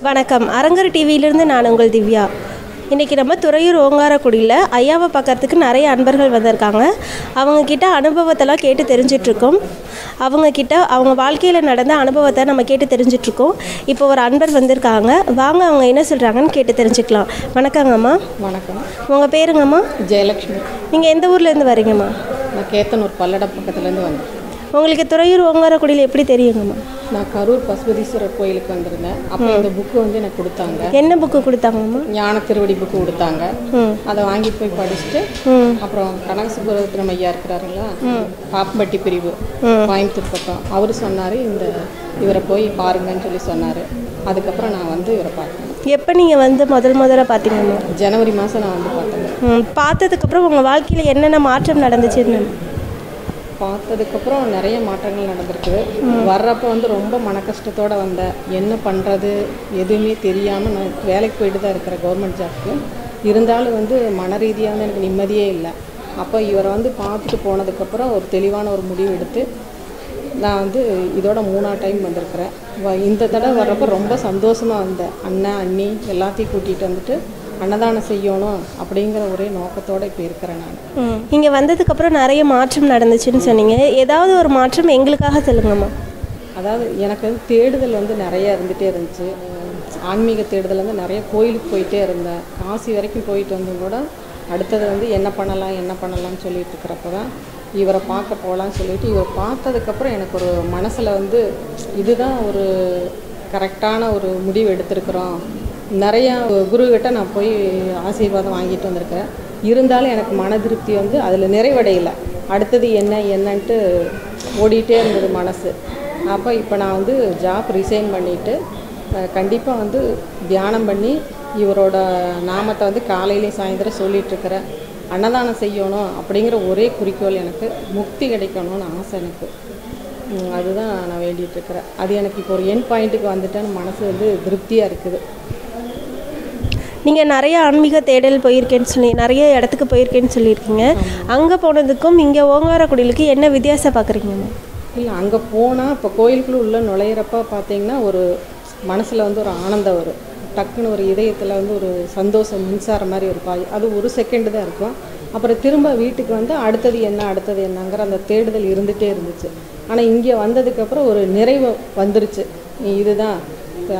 வணக்கம். அரங்கர் டிவியிலிருந்து நான் உங்கள் திவ்யா. இன்றைக்கி நம்ம துறையூர் ஓங்காரக்குடியில் ஐயாவை பார்க்கறதுக்கு நிறைய அன்பர்கள் வந்திருக்காங்க. அவங்கக்கிட்ட அனுபவத்தெல்லாம் கேட்டு தெரிஞ்சிட்ருக்கோம். அவங்கக்கிட்ட அவங்க வாழ்க்கையில் நடந்த அனுபவத்தை நம்ம கேட்டு தெரிஞ்சிட்ருக்கோம். இப்போ ஒரு அன்பர் வந்திருக்காங்க. வாங்க அவங்க என்ன சொல்கிறாங்கன்னு கேட்டு தெரிஞ்சுக்கலாம். வணக்கங்கம்மா வணக்கம். உங்கள் பேருங்கம்மா? ஜெயலக்ஷ்மி நீங்கள் எந்த ஊர்லேருந்து வரீங்கம்மா? நான் கேத்தனூர் பல்லடம் பக்கத்துலேருந்து வந்தேன். உங்களுக்கு துறையூர் ஓங்காரக்குடியில் எப்படி தெரியுங்கம்மா? நான் கரூர் பசுபதீஸ்வரர் கோயிலுக்கு வந்திருந்தேன். அப்போ இந்த புக்கு வந்து எனக்கு கொடுத்தாங்க. என்ன புக்கு கொடுத்தாங்கம்மா ஞான திருவடி புக்கு கொடுத்தாங்க. அதை வாங்கிட்டு போய் படிச்சுட்டு அப்புறம் கனக சுப்பரத்திரம் ஐயா இருக்கிறாருங்களா? பாப்பம்பட்டி பிரிவு கோயம்புத்தூர் பக்கம். அவர் சொன்னார் இந்த இவரை போய் பாருங்கன்னு சொல்லி சொன்னார். அதுக்கப்புறம் நான் வந்து இவரை பார்த்தேன். எப்போ நீங்கள் வந்து முதல் முதல்ல பார்த்தீங்கம்மா ஜனவரி மாதம் நான் வந்து பார்த்தேன். பார்த்ததுக்கப்புறம் உங்கள் வாழ்க்கையில் என்னென்ன மாற்றம் நடந்துச்சுன்னு பார்த்ததுக்கப்புறம் நிறைய மாற்றங்கள் நடந்திருக்குது. வர்றப்போ வந்து ரொம்ப மன கஷ்டத்தோடு வந்தேன். என்ன பண்ணுறது எதுவுமே தெரியாமல் நான் வேலைக்கு போயிட்டு தான் இருக்கிறேன் கவர்மெண்ட் ஜாப்க்கு இருந்தாலும் வந்து மன ரீதியாக வந்து எனக்கு நிம்மதியே இல்லை. அப்போ இவரை வந்து பார்த்துட்டு போனதுக்கப்புறம் ஒரு தெளிவான ஒரு முடிவு எடுத்து நான் வந்து இதோட மூணா டைம் வந்திருக்கிறேன். வ- இந்த தடவை வர்றப்போ ரொம்ப சந்தோஷமாக வந்தேன். அண்ணன் அண்ணி எல்லாத்தையும் கூட்டிகிட்டு வந்துட்டு அன்னதானம் செய்யணும் அப்படிங்கிற ஒரே நோக்கத்தோடு இப்போ இருக்கிறேன் நான். இங்கே வந்ததுக்கப்புறம் நிறைய மாற்றம் நடந்துச்சுன்னு சொன்னீங்க. ஏதாவது ஒரு மாற்றம் எங்களுக்காக சொல்லுங்கம்மா. அதாவது எனக்கு வந்து தேடுதல் வந்து நிறைய இருந்துகிட்டே இருந்துச்சு. ஆன்மீக தேடுதல் வந்து நிறைய கோயிலுக்கு போயிட்டே இருந்தேன். காசி வரைக்கும் போயிட்டு வந்தும் கூட அடுத்தது வந்து என்ன பண்ணலாம் என்ன பண்ணலாம்னு சொல்லிட்டு இருக்கிறப்ப தான் இவரை பார்க்க போகலான்னு சொல்லிட்டு இவர் பார்த்ததுக்கப்புறம் எனக்கு ஒரு மனசில் வந்து இதுதான் ஒரு கரெக்டான ஒரு முடிவு எடுத்திருக்கிறோம். நிறையா குருக்கிட்ட நான் போய் ஆசீர்வாதம் வாங்கிட்டு வந்திருக்கிறேன் இருந்தாலும் எனக்கு மன திருப்தி வந்து அதில் நிறைவடையலை. அடுத்தது என்ன என்னன்ட்டு ஓடிட்டே இருந்தது மனசு. அப்போ இப்போ நான் வந்து ஜாப் ரிசைன் பண்ணிவிட்டு கண்டிப்பாக வந்து தியானம் பண்ணி இவரோட நாமத்தை வந்து காலையிலேயும் சாயந்தரம் சொல்லிகிட்ருக்கிறேன் அன்னதானம் செய்யணும் அப்படிங்கிற ஒரே குறிக்கோள் எனக்கு. முக்தி கிடைக்கணும்னு ஆசை எனக்கு. அதுதான் நான் வேண்டிகிட்ருக்கிறேன் அது எனக்கு இப்போ ஒரு என் பாயிண்ட்டுக்கு வந்துட்டேன்னு மனசு வந்து திருப்தியாக இருக்குது. நீங்கள் நிறைய ஆன்மீக தேடல் போயிருக்கேன்னு சொல்லி நிறைய இடத்துக்கு போயிருக்கேன்னு சொல்லியிருக்கீங்க. அங்கே போனதுக்கும் இங்கே ஓங்காரக்குடிலுக்கு என்ன வித்தியாசம் பார்க்குறீங்கம்மா இல்லை அங்கே போனால் இப்போ கோயிலுக்குள்ளே உள்ள நுழையிறப்ப பார்த்தீங்கன்னா ஒரு மனசில் வந்து ஒரு ஆனந்தம் வரும். டக்குன்னு ஒரு இதயத்தில் வந்து ஒரு சந்தோஷம் மின்சாரம் மாதிரி ஒரு பாய். அது ஒரு செகண்டு தான் இருக்கும். அப்புறம் திரும்ப வீட்டுக்கு வந்து அடுத்தது என்ன அடுத்தது என்னங்கிற அந்த தேடுதல் இருந்துகிட்டே இருந்துச்சு. ஆனால் இங்கே வந்ததுக்கப்புறம் ஒரு நிறைவு வந்துருச்சு. இதுதான்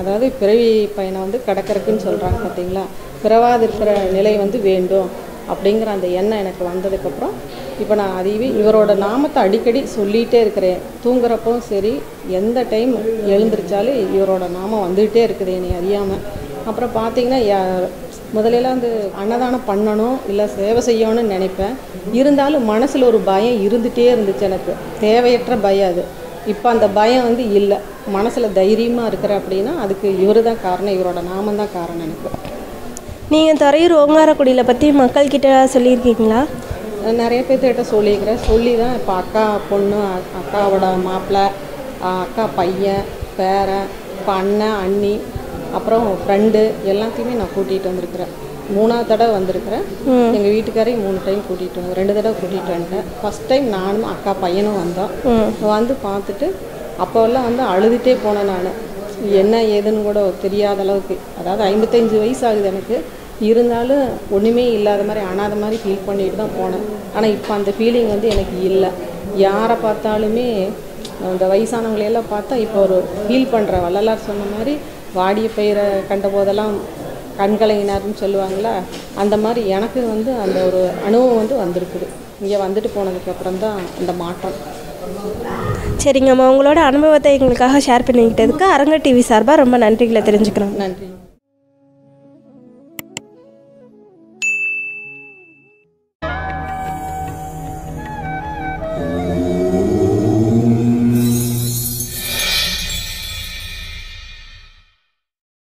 அதாவது பிறவி பயணம் வந்து கடக்கறக்குன்னு சொல்கிறாங்க பார்த்தீங்களா? பிறவாது இருக்கிற நிலை வந்து வேண்டும் அப்படிங்கிற அந்த எண்ணம் எனக்கு வந்ததுக்கப்புறம் இப்போ நான் அதையவே இவரோட நாமத்தை அடிக்கடி சொல்லிகிட்டே இருக்கிறேன். தூங்குறப்பவும் சரி எந்த டைம் எழுந்திரிச்சாலும் இவரோட நாமம் வந்துகிட்டே இருக்குது என்னை அறியாமல் அப்புறம் பார்த்தீங்கன்னா முதலெல்லாம் முதலையெல்லாம் வந்து அன்னதானம் பண்ணணும் இல்லை சேவை செய்யணும்னு நினைப்பேன். இருந்தாலும் மனசில் ஒரு பயம் இருந்துகிட்டே இருந்துச்சு எனக்கு. தேவையற்ற பயம் அது. இப்போ அந்த பயம் வந்து இல்லை. மனசில் தைரியமாக இருக்கிற அப்படின்னா அதுக்கு இவர் தான் காரணம் இவரோட நாமம் தான் காரணம் எனக்கு. நீங்கள் துறையூர் ஓங்காரக்குடியில் பற்றி மக்கள்கிட்ட சொல்லியிருக்கீங்களா? நிறைய பேர்த்திட்ட சொல்லியிருக்கிறேன். சொல்லி தான் இப்போ அக்கா பொண்ணு அக்காவோட மாப்பிள்ளை அக்கா பையன் பேரன் இப்போ அண்ணன் அண்ணி அப்புறம் ஃப்ரெண்டு எல்லாத்தையுமே நான் கூட்டிகிட்டு வந்திருக்கிறேன். மூணாவது தடவை வந்திருக்கிறேன். எங்கள் வீட்டுக்காரையும் மூணு டைம் கூட்டிகிட்டு வந்து ரெண்டு தடவை கூட்டிகிட்டு வந்துட்டேன். ஃபஸ்ட் டைம் நானும் அக்கா பையனும் வந்தோம். வந்து பார்த்துட்டு அப்போல்லாம் வந்து அழுதுகிட்டே போனேன் நான். என்ன ஏதுன்னு கூட தெரியாத அளவுக்கு. அதாவது ஐம்பத்தஞ்சு வயசு ஆகுது எனக்கு. இருந்தாலும் ஒன்றுமே இல்லாத மாதிரி அனாத மாதிரி ஃபீல் பண்ணிட்டு தான் போனேன். ஆனால் இப்போ அந்த ஃபீலிங் வந்து எனக்கு இல்லை. யாரை பார்த்தாலுமே இந்த வயசானவங்களையெல்லாம் பார்த்தா இப்போ ஒரு ஃபீல் பண்ணுற வள்ளலார் சொன்ன மாதிரி வாடிய பயிரை கண்ட போதெல்லாம் கண்கலங்கினார்னு சொல்லுவாங்களா அந்த மாதிரி எனக்கு வந்து அந்த ஒரு அனுபவம் வந்து வந்திருக்குது. இங்கே வந்துட்டு போனதுக்கப்புறம் தான் அந்த மாற்றம். சரிங்கம்மா. உங்களோட அனுபவத்தை எங்களுக்காக ஷேர் பண்ணிக்கிட்டதுக்கு அரங்கர் டிவி சார்பாக ரொம்ப நன்றிகளை தெரிஞ்சுக்கிறோம். நன்றி.